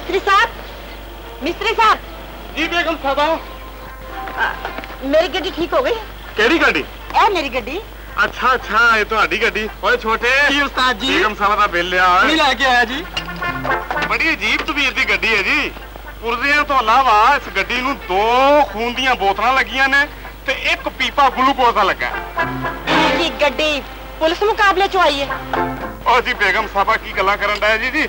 ਮਿਸਤਰੀ ਸਾਹਿਬ ਜੀ ਬੇਗਮ ਸਾਹਿਬਾ ਮੇਰੀ ਗੱਡੀ ਠੀਕ ਹੋ ਗਈ ਕਿਹੜੀ ਗੱਡੀ ਇਹ ਮੇਰੀ ਗੱਡੀ ਅੱਛਾ ਅੱਛਾ ਇਹ ਤੁਹਾਡੀ ਗੱਡੀ ਓਏ ਛੋਟੇ ਜੀ ਉਸਤਾਦ ਜੀ ਬੇਗਮ ਸਾਹਿਬਾ ਦਾ ਬਿੱਲ ਆ ਨਹੀਂ ਲੈ ਕੇ ਆਇਆ ਜੀ ਬੜੀ ਅਜੀਬ ਤਬੀਅਤ ਦੀ ਗੱਡੀ ਹੈ ਜੀ ਪੁਰਜ਼ਿਆਂ ਤੋਂ ਇਲਾਵਾ ਇਸ ਗੱਡੀ ਨੂੰ ਦੋ ਖੂਨ ਦੀਆਂ ਬੋਤਲਾਂ ਲੱਗੀਆਂ ਨੇ ਤੇ ਇੱਕ ਪੀਪਾ ਗਲੂਕੋਜ਼ ਦਾ ਲੱਗਾ ਕੀ ਗੱਡੀ ਪੁਲਿਸ ਮੁਕਾਬਲੇ ਚ ਆਈ ਹੈ ਓ ਜੀ ਬੇਗਮ ਸਾਹਿਬਾ ਕੀ ਗੱਲਾਂ ਕਰਨ ਦਾ ਜੀ ਜੀ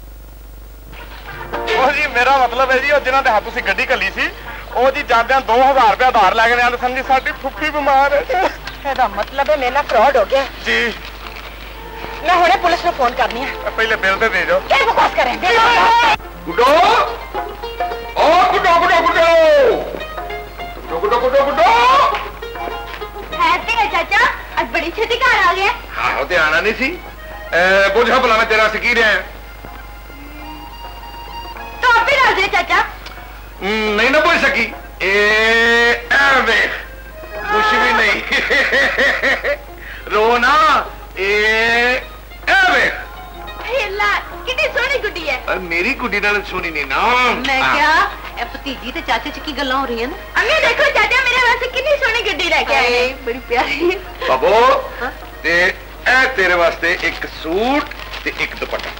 ਉਹ ਜੀ ਮੇਰਾ ਮਤਲਬ ਹੈ ਜੀ ਉਹ ਜਿਨ੍ਹਾਂ ਦੇ ਹੱਥ ਤੁਸੀਂ ਗੱਡੀ ਘੱਲੀ ਸੀ ਉਹ ਜੀ ਜਾਂਦਿਆਂ 2000 ਰੁਪਏ ਉਧਾਰ ਲੈ ਕੇ ਜਾਂਦੇ ਸਨ ਜੀ ਸਾਡੀ ਫੁੱਫੀ ਬਿਮਾਰ ਹੈ ਇਹਦਾ ਮਤਲਬ ਹੈ ਮੇਰੇ ਨਾਲ ਫਰਾਡ ਹੋ ਗਿਆ ਜੀ ਮੈਂ ਹੁਣੇ ਪੁਲਿਸ ਨੂੰ ਫੋਨ ਕਰਨੀ ਹੈ ਪਹਿਲੇ ਬਿੱਲ ਤੇ ਦੇ ਜਾਓ ਕੀ ਬਕਵਾਸ ਕਰ ਰਹੇ ਹੋ ਗੁੱਡੋ ਓ ਗੁੱਡੋ ਗੁੱਡੋ ਗੁੱਡੋ ਗੁੱਡੋ ਗੁੱਡੋ ਗੁੱਡੋ ਗੁੱਡੋ ਹੈ ਤੇ ਚਾਚਾ ਅੱਜ ਬੜੀ ਛੇਤੀ ਘਰ ਆ ਗਿਆ ਆਹੋ ਤੇ ਆਣਾ ਨਹੀਂ ਸੀ ਐ ਬੁਝਾ ਭਲਾ ਮੈਂ ਤੇਰਾ ਸਕੀ दे चाचा। हम्म, नहीं ना बोल सकी। ए, कुछ भी नहीं। रोना ए, सोनी नहीं ना। मैं हाँ। क्या भतीजी चाचे गल हो रही अम्मी देखो चाचा मेरे वास्ते कितनी गुड्डी बड़ी प्यारी। हाँ? ते तेरे वास्ते एक सूट ते एक दुपट्टा।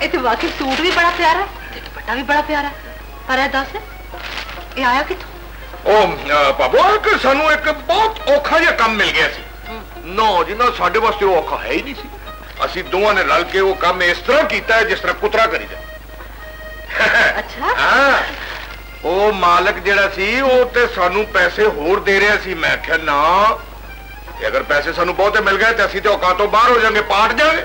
ਕੇ ਆਏ ਨੇ ਬੜੀ ਪਿਆਰੀ ਬਾਬੋ ਹਾਂ? ਤੇ ਇਹ ਤੇਰੇ ਵਾਸਤੇ ਇੱਕ ਸੂਟ ਤੇ ਇੱਕ ਦੁਪੱਟਾ ਹਾਏ ਵੇ ਸ਼ੀਦਿਆ ਇਹ ਤੇ ਵਾਕਈ ਸੂਟ ਵੀ ਬੜਾ ਪਿਆਰਾ ਹੈ ਤੇ ਦੁਪੱਟਾ ਵੀ ਬੜਾ ਪਿਆਰਾ ਹੈ ਪਰ ਇਹ ਦੱਸ ਇਹ ਆਇਆ ਕਿੱਥੋਂ ਉਹ ਅ, ਬਾਬੋ ਕਿ ਸਾਨੂੰ ਇੱਕ ਬਹੁਤ ਔਖਾ ਜਿਹਾ ਕੰਮ ਮਿਲ ਗਿਆ ਸੀ ਨੋ ਜੀ ਨਾ ਸਾਡੇ ਵਾਸਤੇ ਉਹ ਔਖਾ ਹੈ ਹੀ ਨਹੀਂ ਸੀ ਅਸੀਂ ਦੋਵਾਂ ਨੇ ਰਲ ਕੇ ਉਹ ਕੰਮ ਇਸ ਤਰ੍ਹਾਂ ਕੀਤਾ ਹੈ ਜਿਸ ਤਰ੍ਹਾਂ ਕੁਤਰਾ ਕਰੀਦਾ ਅੱਛਾ ਹਾਂ ਉਹ ਮਾਲਕ ਜਿਹੜਾ ਸੀ ਉਹ ਤੇ ਸਾਨੂੰ ਪੈਸੇ ਹੋਰ ਦੇ ਰਿਹਾ ਸੀ ਮੈਂ ਕਿਹਾ ਨਾ ਤੇ ਅਗਰ ਪੈਸੇ ਸਾਨੂੰ ਬਹੁਤੇ ਮਿਲ ਗਏ ਤੇ ਅਸੀਂ ਤੇ ਔਕਾਤ ਤੋਂ ਬਾਹਰ ਹੋ ਜਾਾਂਗੇ ਪਾਟ ਜਾਾਂਗੇ